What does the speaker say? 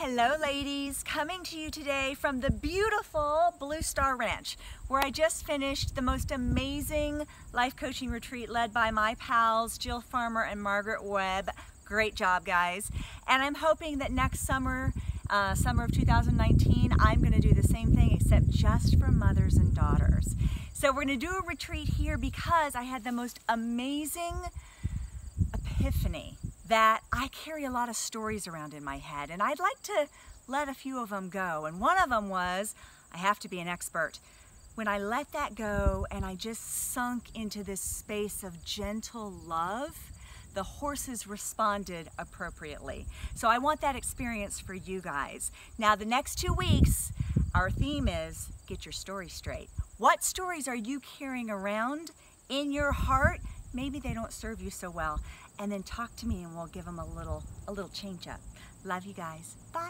Hello ladies, coming to you today from the beautiful Blue Star Ranch where I just finished the most amazing life coaching retreat led by my pals Jill Farmer and Margaret Webb. Great job guys. And I'm hoping that next summer, uh, summer of 2019, I'm going to do the same thing except just for mothers and daughters. So we're going to do a retreat here because I had the most amazing epiphany that I carry a lot of stories around in my head and I'd like to let a few of them go. And one of them was, I have to be an expert. When I let that go and I just sunk into this space of gentle love, the horses responded appropriately. So I want that experience for you guys. Now the next two weeks, our theme is get your story straight. What stories are you carrying around in your heart maybe they don't serve you so well and then talk to me and we'll give them a little a little change up. Love you guys. Bye